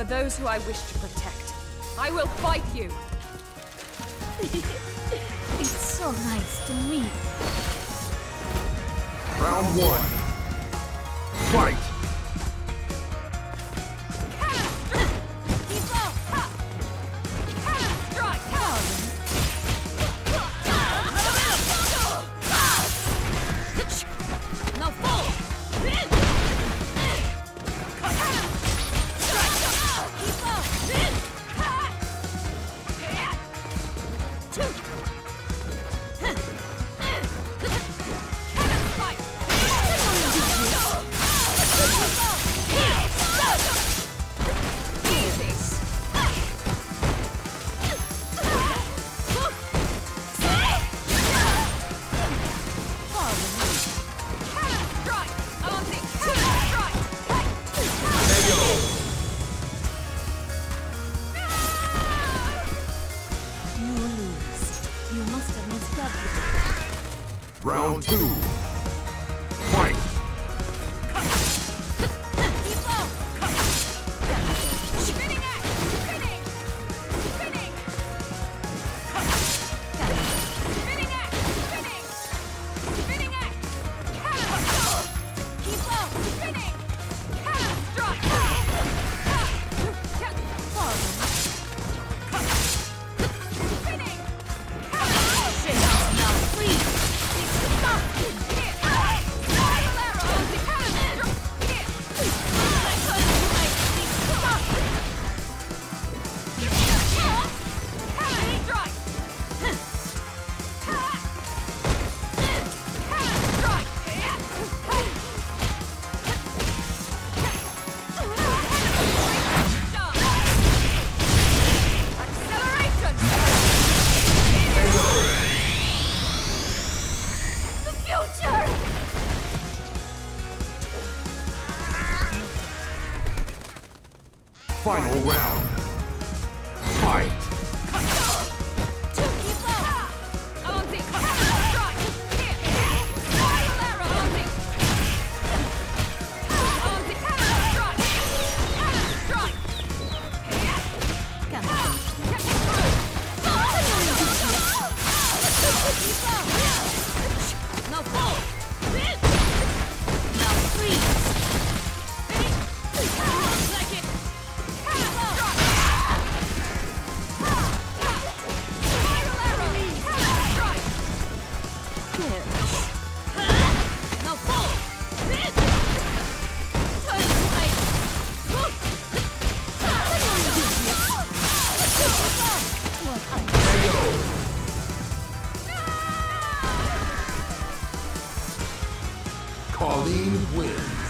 for those who I wish to protect. I will fight you. It's so nice to meet. Round one. Fight! You Round two. Final round. Fight! Kolin wins.